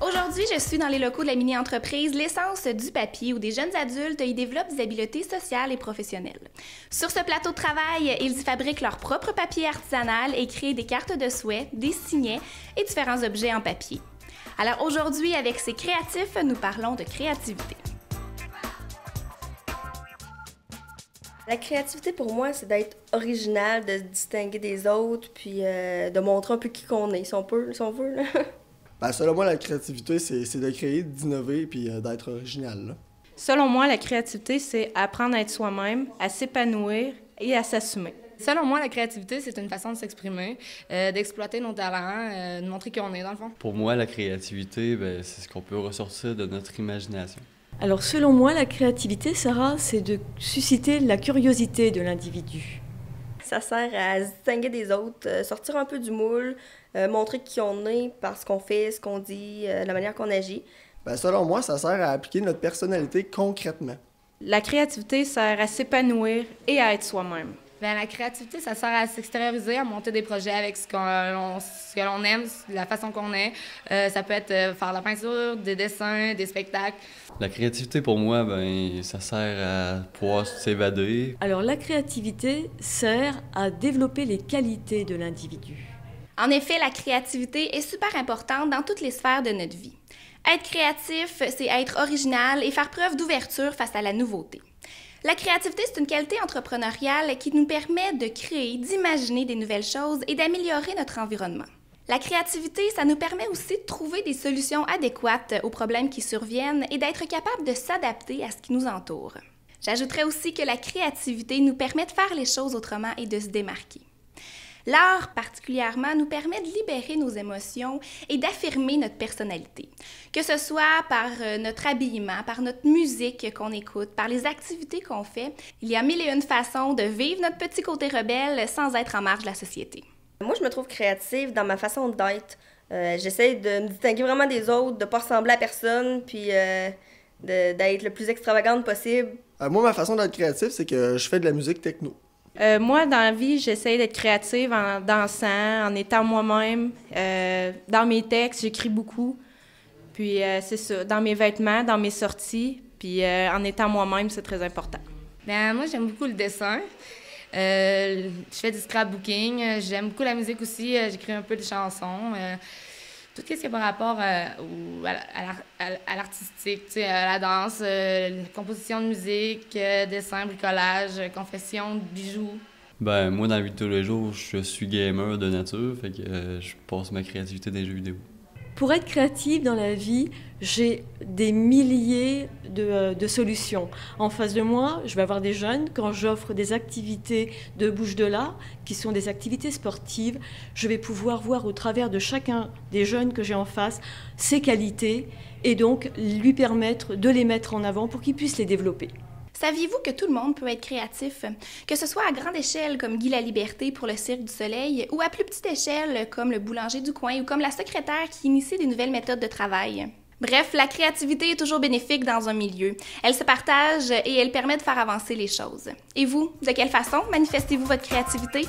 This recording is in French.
Aujourd'hui, je suis dans les locaux de la mini-entreprise L'essence du papier où des jeunes adultes y développent des habiletés sociales et professionnelles. Sur ce plateau de travail, ils y fabriquent leur propre papier artisanal et créent des cartes de souhait, des signets et différents objets en papier. Alors aujourd'hui, avec ces créatifs, nous parlons de créativité. La créativité pour moi, c'est d'être original, de se distinguer des autres, puis euh, de montrer un peu qui qu'on est, si on peut, si on veut. Là. Ben, selon moi, la créativité, c'est de créer, d'innover puis euh, d'être original. Là. Selon moi, la créativité, c'est apprendre à être soi-même, à s'épanouir et à s'assumer. Selon moi, la créativité, c'est une façon de s'exprimer, euh, d'exploiter nos talents, euh, de montrer qui on est, dans le fond. Pour moi, la créativité, ben, c'est ce qu'on peut ressortir de notre imagination. Alors, selon moi, la créativité, Sarah, c'est de susciter la curiosité de l'individu. Ça sert à se distinguer des autres, euh, sortir un peu du moule, euh, montrer qui on est par ce qu'on fait, ce qu'on dit, euh, la manière qu'on agit. Ben, selon moi, ça sert à appliquer notre personnalité concrètement. La créativité sert à s'épanouir et à être soi-même. Bien, la créativité, ça sert à s'extérioriser, à monter des projets avec ce, qu'on, ce que l'on aime, la façon qu'on est. Euh, ça peut être euh, faire de la peinture, des dessins, des spectacles. La créativité, pour moi, ben, ça sert à pouvoir s'évader. Alors, la créativité sert à développer les qualités de l'individu. En effet, la créativité est super importante dans toutes les sphères de notre vie. Être créatif, c'est être original et faire preuve d'ouverture face à la nouveauté. La créativité, c'est une qualité entrepreneuriale qui nous permet de créer, d'imaginer des nouvelles choses et d'améliorer notre environnement. La créativité, ça nous permet aussi de trouver des solutions adéquates aux problèmes qui surviennent et d'être capable de s'adapter à ce qui nous entoure. J'ajouterais aussi que la créativité nous permet de faire les choses autrement et de se démarquer. L'art particulièrement nous permet de libérer nos émotions et d'affirmer notre personnalité, que ce soit par euh, notre habillement, par notre musique qu'on écoute, par les activités qu'on fait. Il y a mille et une façons de vivre notre petit côté rebelle sans être en marge de la société. Moi, je me trouve créative dans ma façon d'être. Euh, J'essaie de me distinguer vraiment des autres, de ne pas ressembler à personne, puis euh, d'être le plus extravagante possible. Euh, moi, ma façon d'être créatif, c'est que je fais de la musique techno. Euh, moi, dans la vie, j'essaie d'être créative en dansant, en étant moi-même. Euh, dans mes textes, j'écris beaucoup. Puis euh, c'est ça, dans mes vêtements, dans mes sorties. Puis en étant moi-même, c'est très important. Bien, moi, j'aime beaucoup le dessin. Je fais du scrapbooking. J'aime beaucoup la musique aussi. J'écris un peu de chansons. Tout ce qui est par rapport euh, à, la- à la- à l'artistique, tu sais, à la danse, euh, composition de musique, euh, dessin, bricolage, confession, bijoux. Ben, moi, dans la vie de tous les jours, je suis gamer de nature, fait que je passe ma créativité dans les jeux vidéo. Pour être créative dans la vie, j'ai des milliers de, euh, de solutions. En face de moi, je vais avoir des jeunes. Quand j'offre des activités de bouche de là, qui sont des activités sportives, je vais pouvoir voir au travers de chacun des jeunes que j'ai en face ses qualités et donc lui permettre de les mettre en avant pour qu'ils puissent les développer. Saviez-vous que tout le monde peut être créatif, que ce soit à grande échelle comme Guy la Liberté pour le Cirque du Soleil, ou à plus petite échelle comme le boulanger du coin ou comme la secrétaire qui initie des nouvelles méthodes de travail? Bref, la créativité est toujours bénéfique dans un milieu. Elle se partage et elle permet de faire avancer les choses. Et vous, de quelle façon manifestez-vous votre créativité?